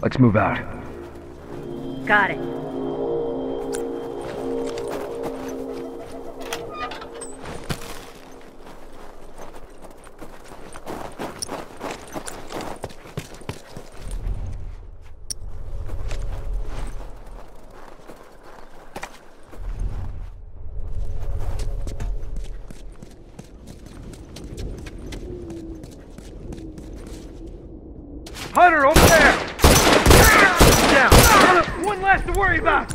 Let's move out. Got it. Hunter, over there! Down! One less to worry about!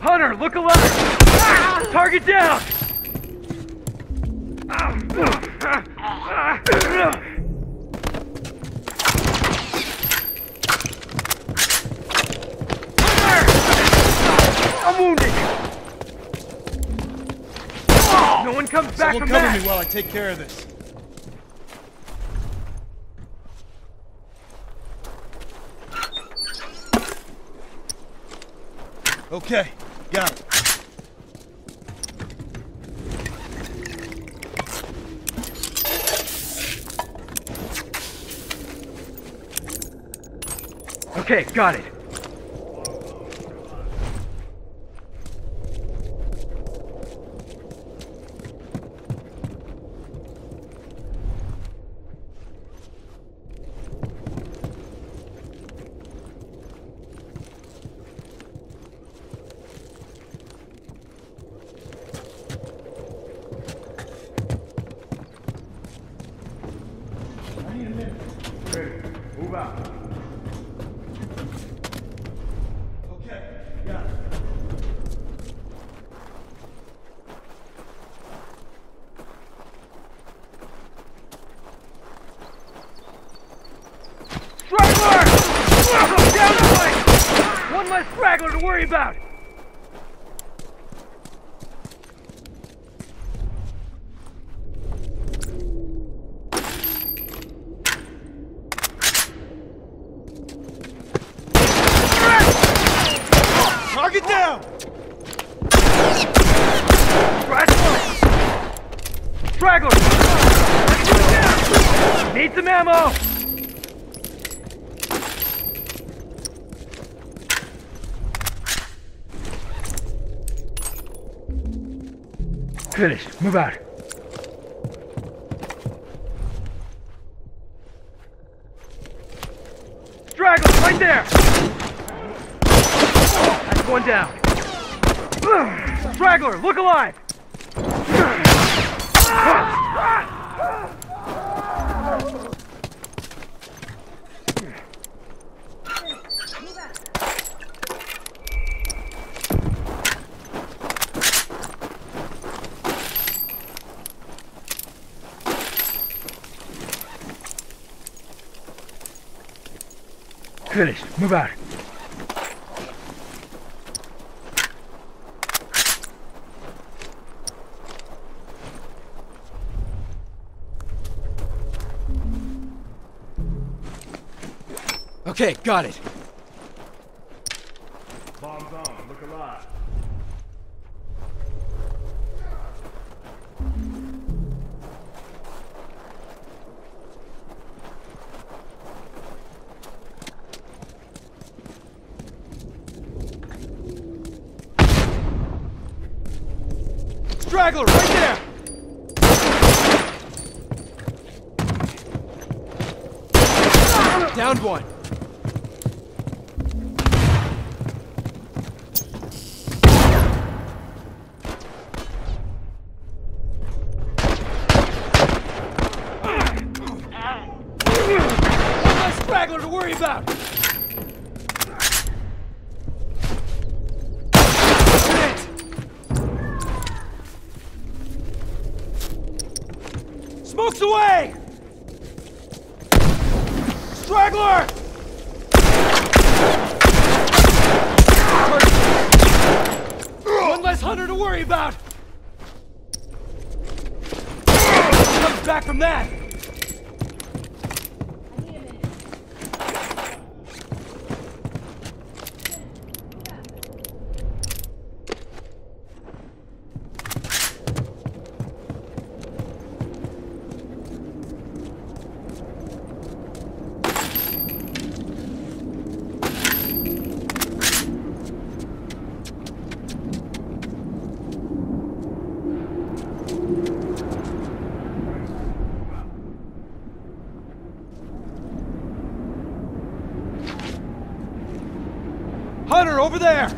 Hunter, look alive! Target down! Hunter! I'm wounded! No one comes back Someone cover that! me while I take care of this. Okay, got it. Okay, got it. Move out. Okay, got it. Straggler! Down the way! One to worry about! Target down! Straggler! Straggler! Let's move down! Need some ammo! Finished. Move out. Straggler, right there! That's one down. Straggler, look alive! Finished. Move out. Okay, got it. Straggler, right there! One. One straggler to worry about. Smokes away! Straggler! One less hunter to worry about! Comes back from that! Over there!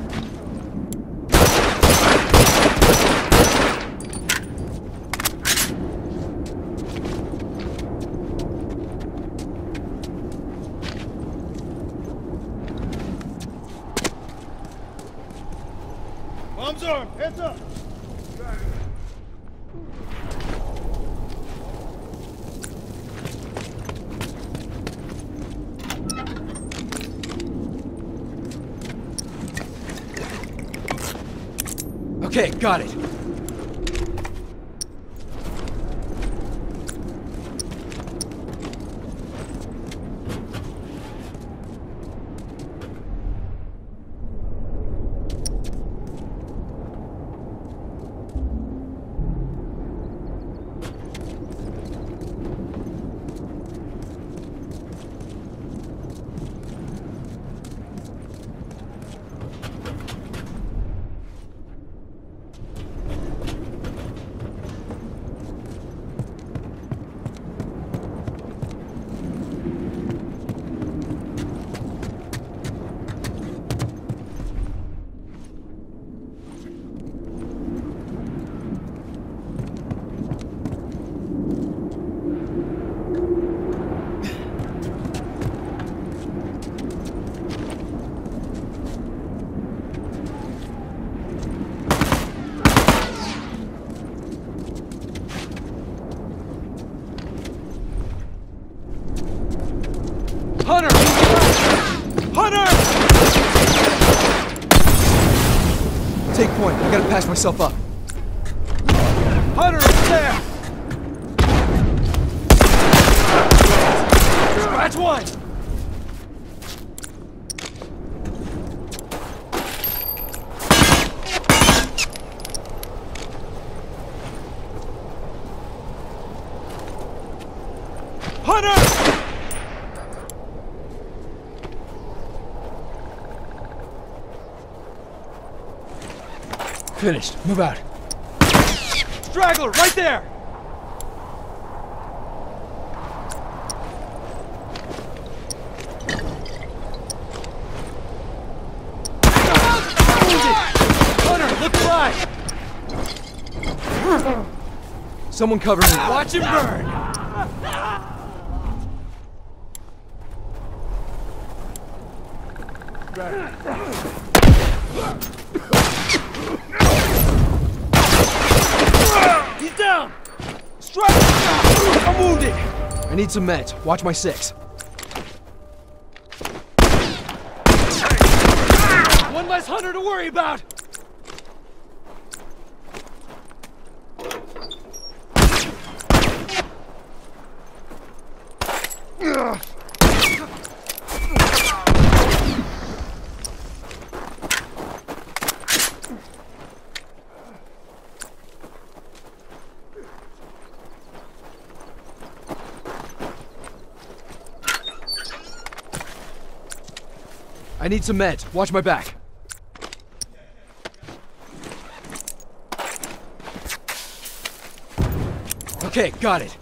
Bombs armed. Heads up. Okay, got it. Hunter! Hunter! Take point. I gotta patch myself up. Hunter, up there! Scratch one! Hunter! Finished. Move out. Straggler, right there! Hunter, look alive! Someone cover me. Watch him burn! He's down! Straggler! I'm wounded! I need some meds. Watch my six. One less hunter to worry about! I need some meds. Watch my back. Okay, got it.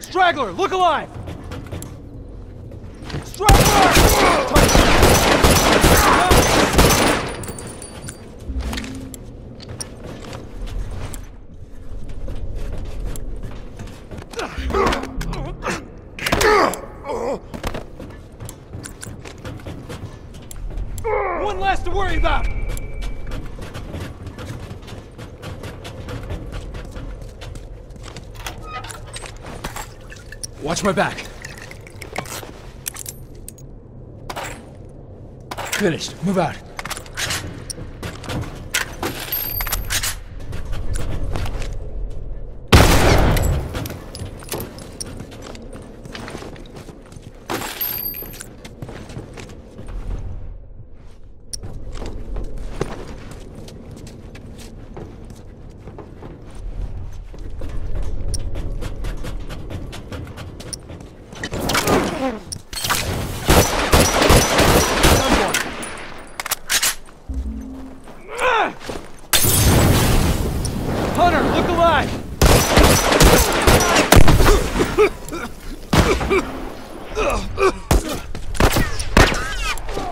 Straggler, look alive! Straggler! Watch my back. Finished. Move out.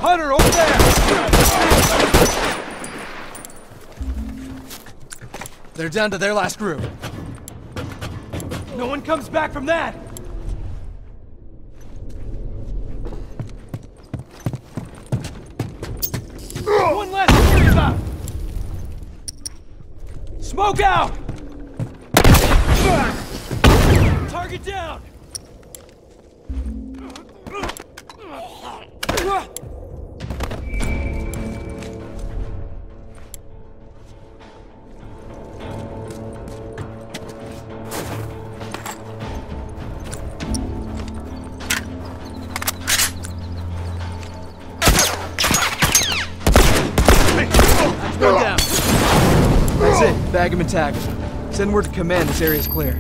Hunter, over there! They're down to their last group. No one comes back from that! One to worry! Smoke out! Target down! Bag him and tag him. Send word to command this area's clear.